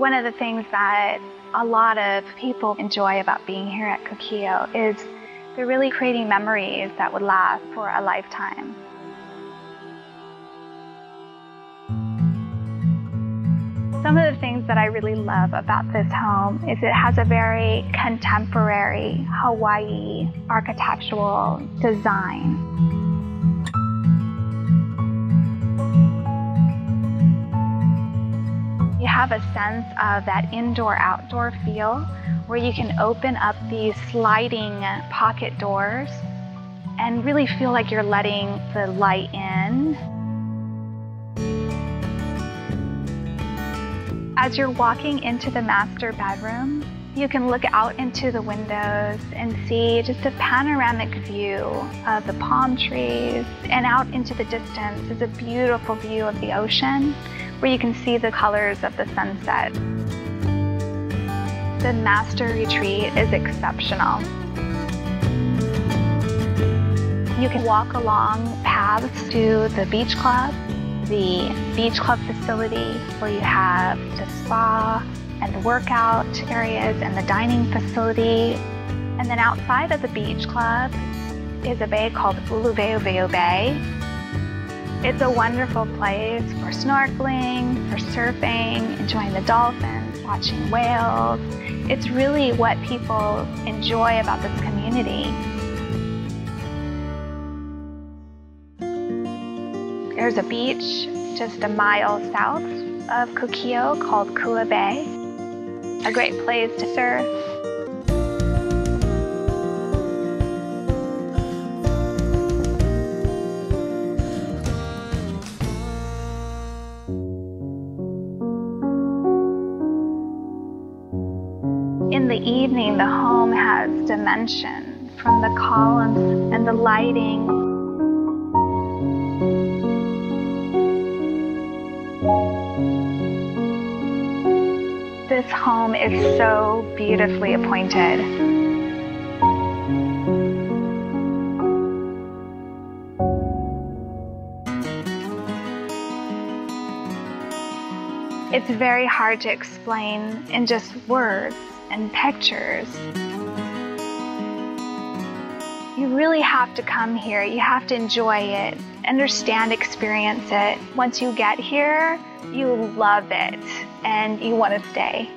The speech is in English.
One of the things that a lot of people enjoy about being here at Kukio is they're really creating memories that would last for a lifetime. Some of the things that I really love about this home is it has a very contemporary Hawaii architectural design. Have a sense of that indoor outdoor feel where you can open up these sliding pocket doors and really feel like you're letting the light in. As you're walking into the master bedroom, you can look out into the windows and see just a panoramic view of the palm trees and out into the distance is a beautiful view of the ocean where you can see the colors of the sunset. The master retreat is exceptional. You can walk along paths to the beach club the beach club facility where you have the spa and the workout areas and the dining facility. And then outside of the beach club is a bay called Uluweuweu Bay. It's a wonderful place for snorkeling, for surfing, enjoying the dolphins, watching whales. It's really what people enjoy about this community. There's a beach just a mile south of Kukio called Kua Bay. A great place to surf. In the evening, the home has dimension from the columns and the lighting This home is so beautifully appointed. It's very hard to explain in just words and pictures. You really have to come here. You have to enjoy it, understand, experience it. Once you get here, you love it and you want to stay.